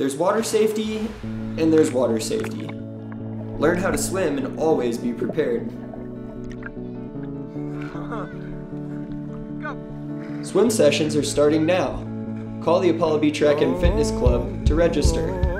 There's water safety, and there's water safety. Learn how to swim and always be prepared. Swim sessions are starting now. Call the Apollo Beach Racquet and Fitness Club to register.